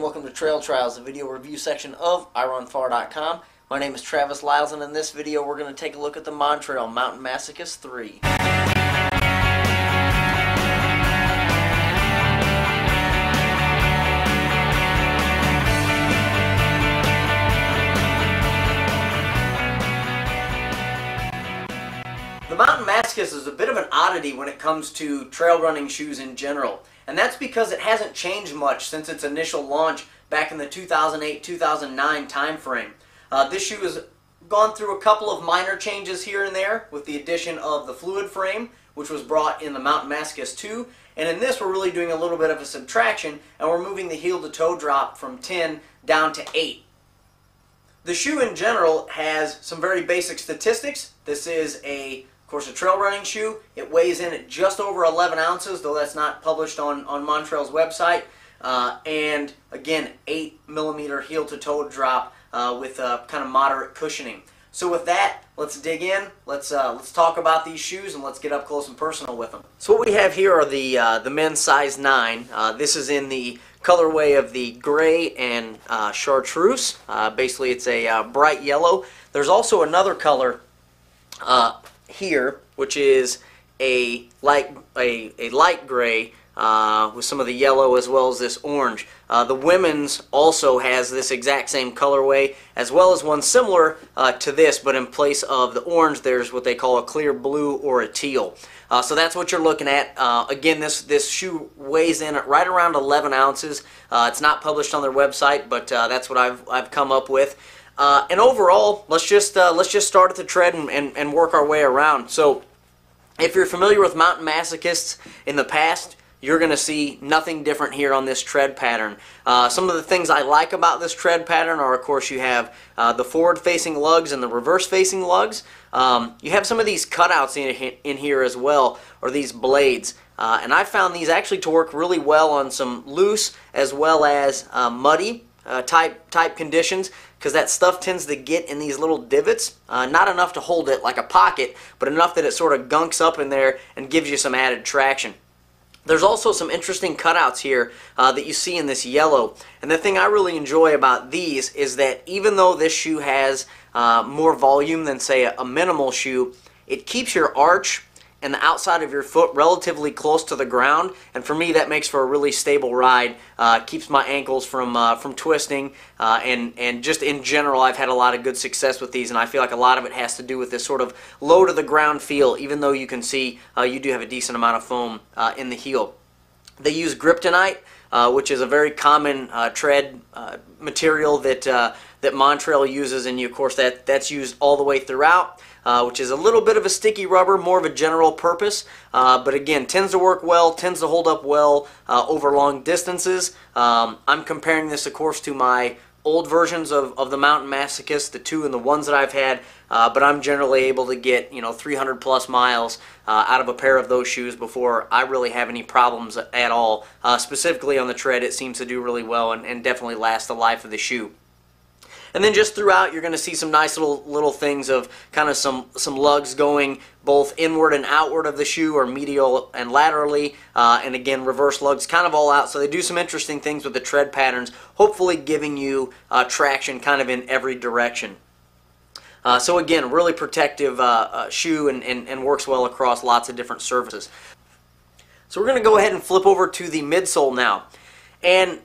and welcome to Trail Trials, the video review section of iRunFar.com. My name is Travis Liles, and in this video we're going to take a look at the Montrail Mountain Masochist 3. The Mountain Masochist is a bit of an oddity when it comes to trail running shoes in general. And that's because it hasn't changed much since its initial launch back in the 2008-2009 timeframe. Uh, this shoe has gone through a couple of minor changes here and there with the addition of the fluid frame, which was brought in the Mountain Masochist 2. And in this, we're really doing a little bit of a subtraction, and we're moving the heel-to-toe drop from 10 down to 8. The shoe in general has some very basic statistics. This is a of course, a trail running shoe, it weighs in at just over 11 ounces, though that's not published on, on Montrail's website. Uh, and again, 8 millimeter heel to toe drop uh, with uh, kind of moderate cushioning. So with that, let's dig in. Let's uh, let's talk about these shoes and let's get up close and personal with them. So what we have here are the uh, the men's size nine. Uh, this is in the colorway of the gray and uh, chartreuse. Uh, basically, it's a uh, bright yellow. There's also another color here, which is a light a, a light gray uh, with some of the yellow as well as this orange. Uh, the women's also has this exact same colorway as well as one similar uh, to this but in place of the orange there's what they call a clear blue or a teal. Uh, so that's what you're looking at. Uh, again this this shoe weighs in at right around 11 ounces. Uh, it's not published on their website but that's what I've, I've come up with. Uh, and overall, let's just uh, let's just start at the tread and, and, and, work our way around. So, if you're familiar with mountain masochists in the past, you're going to see nothing different here on this tread pattern. Uh, some of the things I like about this tread pattern are, of course, you have uh, the forward-facing lugs and the reverse-facing lugs. Um, you have some of these cutouts in, in here as well, or these blades. Uh, and I found these actually to work really well on some loose as well as uh, muddy uh, type type conditions because that stuff tends to get in these little divots. Uh, not enough to hold it like a pocket, but enough that it sort of gunks up in there and gives you some added traction. There's also some interesting cutouts here uh, that you see in this yellow. And the thing I really enjoy about these is that even though this shoe has uh, more volume than, say, a minimal shoe, it keeps your arch and the outside of your foot relatively close to the ground. And for me that makes for a really stable ride uh, keeps my ankles from uh, from twisting. Uh, and and just in general I've had a lot of good success with these and I feel like a lot of it has to do with this sort of low to the ground feel even though you can see uh, you do have a decent amount of foam uh, in the heel. They use Gryptonite uh, which is a very common tread material that that Montrail uses and you, of course that that's used all the way throughout uh, which is a little bit of a sticky rubber, more of a general purpose, uh, but again, tends to work well, tends to hold up well uh, over long distances. Um, I'm comparing this, of course, to my old versions of, of the Mountain Masochist, the two and the ones that I've had, uh, but I'm generally able to get, you know, 300 plus miles uh, out of a pair of those shoes before I really have any problems at all. Uh, specifically on the tread, it seems to do really well and, and definitely last the life of the shoe. And then just throughout, you're going to see some nice little little things of kind of some, some lugs going both inward and outward of the shoe or medial and laterally. Uh, and again, reverse lugs kind of all out. So they do some interesting things with the tread patterns, hopefully giving you uh, traction kind of in every direction. Uh, so again, really protective uh, uh, shoe and, and, and works well across lots of different surfaces. So we're going to go ahead and flip over to the midsole now. And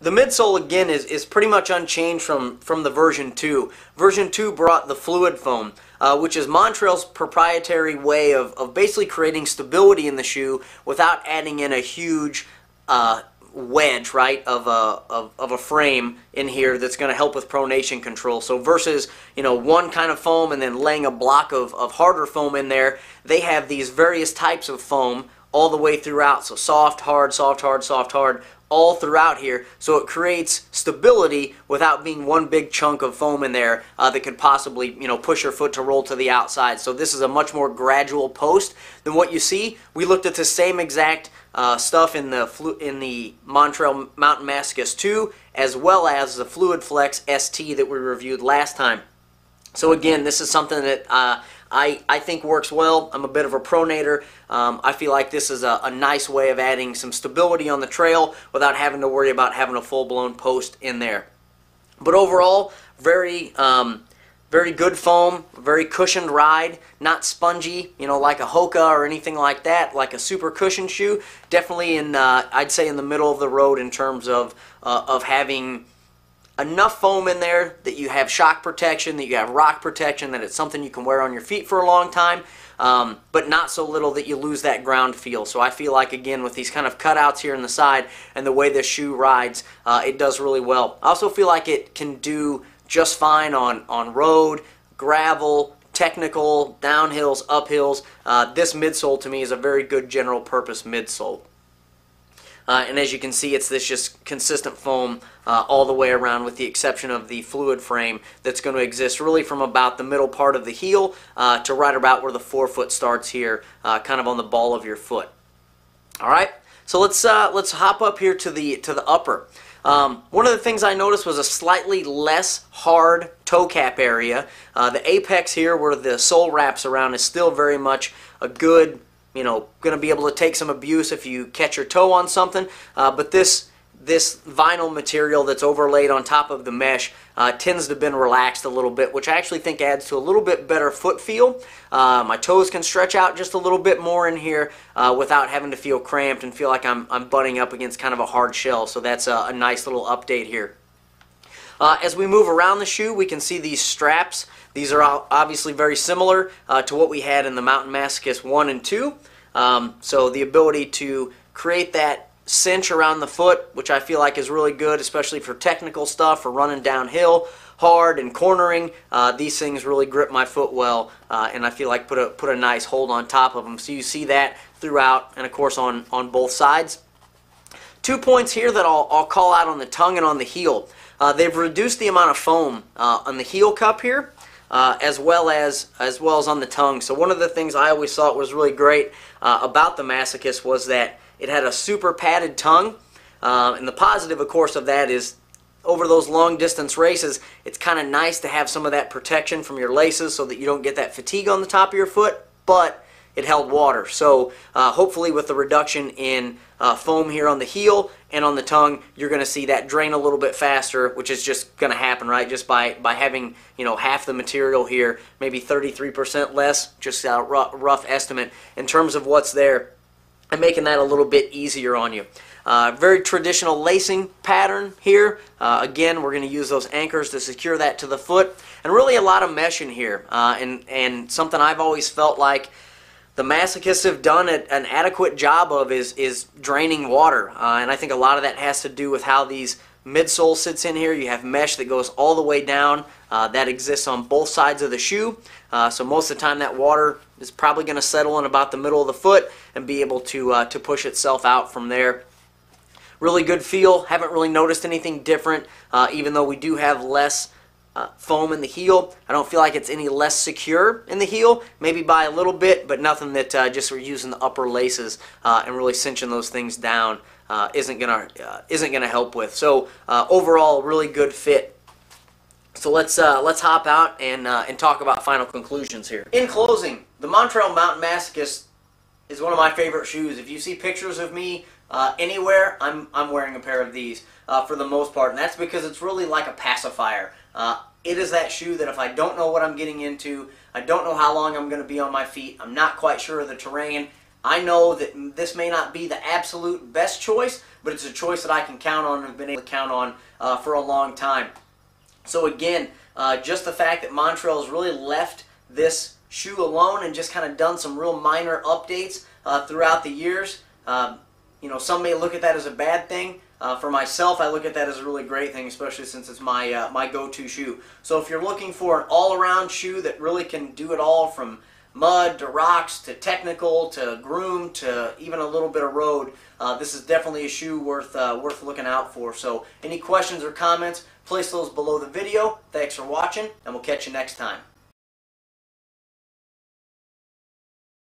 the midsole again is, is pretty much unchanged from, from the version 2. Version 2 brought the fluid foam, uh, which is Montrail's proprietary way of, of basically creating stability in the shoe without adding in a huge uh, wedge, right, of a, of, of a frame in here that's going to help with pronation control. So versus, you know, one kind of foam and then laying a block of, of harder foam in there, they have these various types of foam all the way throughout. So soft, hard, soft, hard, soft, hard, all throughout here. So it creates stability without being one big chunk of foam in there uh, that could possibly you know push your foot to roll to the outside. So this is a much more gradual post than what you see. We looked at the same exact uh, stuff in the in the Montrail Mountain Masochist 2 as well as the Fluid Flex ST that we reviewed last time. So again, this is something that uh, I, I think works well. I'm a bit of a pronator. Um, I feel like this is a, a nice way of adding some stability on the trail without having to worry about having a full-blown post in there. But overall, very um, very good foam, very cushioned ride, not spongy, you know, like a Hoka or anything like that, like a super cushion shoe. Definitely in, uh, I'd say in the middle of the road in terms of, uh, of having enough foam in there that you have shock protection, that you have rock protection, that it's something you can wear on your feet for a long time, um, but not so little that you lose that ground feel. So I feel like, again, with these kind of cutouts here in the side and the way this shoe rides, uh, it does really well. I also feel like it can do just fine on, on road, gravel, technical, downhills, uphills. Uh, this midsole to me is a very good general purpose midsole. Uh, and as you can see, it's this just consistent foam uh, all the way around with the exception of the fluid frame that's going to exist really from about the middle part of the heel uh, to right about where the forefoot starts here, uh, kind of on the ball of your foot. All right, so let's, uh, let's hop up here to the, to the upper. Um, one of the things I noticed was a slightly less hard toe cap area. Uh, the apex here where the sole wraps around is still very much a good, you know, going to be able to take some abuse if you catch your toe on something. Uh, but this this vinyl material that's overlaid on top of the mesh uh, tends to been relaxed a little bit, which I actually think adds to a little bit better foot feel. Uh, my toes can stretch out just a little bit more in here uh, without having to feel cramped and feel like I'm, I'm butting up against kind of a hard shell. So that's a, a nice little update here. Uh, as we move around the shoe, we can see these straps. These are obviously very similar uh, to what we had in the Mountain Masochist 1 and 2. Um, so the ability to create that cinch around the foot, which I feel like is really good, especially for technical stuff, for running downhill hard and cornering. Uh, these things really grip my foot well, uh, and I feel like put a put a nice hold on top of them. So you see that throughout, and of course on on both sides. Two points here that I'll, I'll call out on the tongue and on the heel. Uh, they've reduced the amount of foam uh, on the heel cup here. Uh, as well as as well as on the tongue. So one of the things I always thought was really great uh, about the Masochist was that it had a super padded tongue. Um, and the positive, of course, of that is over those long distance races, it's kind of nice to have some of that protection from your laces so that you don't get that fatigue on the top of your foot, but it held water. So uh, hopefully with the reduction in uh, foam here on the heel and on the tongue, you're going to see that drain a little bit faster, which is just going to happen, right? Just by, by having, you know, half the material here, maybe 33% less, just a rough, estimate in terms of what's there and making that a little bit easier on you. Uh, very traditional lacing pattern here. Uh, again, we're going to use those anchors to secure that to the foot. And really a lot of mesh in here. Uh, and, and something I've always felt like the masochists have done an adequate job of is, is draining water. Uh, and I think a lot of that has to do with how these midsole sits in here. You have mesh that goes all the way down. Uh, that exists on both sides of the shoe. Uh, so most of the time that water is probably going to settle in about the middle of the foot and be able to, uh, to push itself out from there. Really good feel. Haven't really noticed anything different, uh, even though we do have less uh, foam in the heel. I don't feel like it's any less secure in the heel, maybe by a little bit, but nothing that uh, just we're using the upper laces uh, and really cinching those things down uh, isn't gonna uh, isn't gonna help with. So uh, overall, really good fit so let's let's hop out and and talk about final conclusions here. In closing, the Montrail Mountain Masochist is one of my favorite shoes. If you see pictures of me uh, anywhere, I'm I'm wearing a pair of these uh, for the most part, and that's because it's really like a pacifier. Uh, it is that shoe that if I don't know what I'm getting into, I don't know how long I'm going to be on my feet, I'm not quite sure of the terrain. I know that this may not be the absolute best choice, but it's a choice that I can count on and have been able to count on uh, for a long time. So again, uh, just the fact that Montrail has really left this shoe alone and just kind of done some real minor updates uh, throughout the years. Um, you know, some may look at that as a bad thing. Uh, for myself, I look at that as a really great thing, especially since it's my uh, my go-to shoe. So if you're looking for an all-around shoe that really can do it all from mud to rocks to technical to groom to even a little bit of road, uh, this is definitely a shoe worth uh, worth looking out for. So any questions or comments, place those below the video. Thanks for watching, and we'll catch you next time.